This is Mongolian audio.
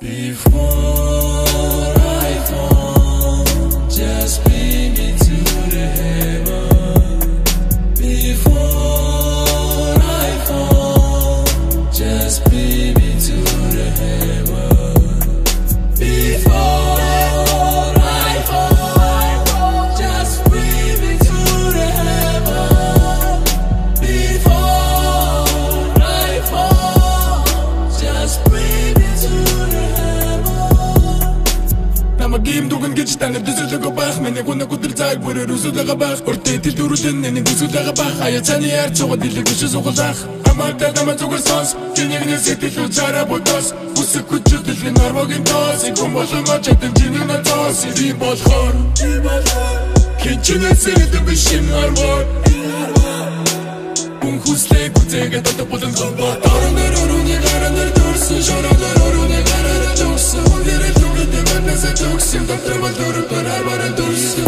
Before Магим дуган гэж танад төсөлөг бах миний гүнэ гүдэр цаг бүрээр үсэлэг бах Өртөө тэр дөрүлэн нэний төсөлөг бах ая цааны яар цугад дэлэг биш сугалах Амарта дама зүгээр сонс чиний сэтгэл үзара бодос Үсэг хүчтэй дэлгэн арвагийн тос Игүн болон ачаатан чиний на тос Би болохоор Хинчинэ сэрэдэ биш юм арвар Хүн хүслэг үзэгээ татапулан гомбо Таран дөрөрүний гаран Sen siempre tremaduro para para dulce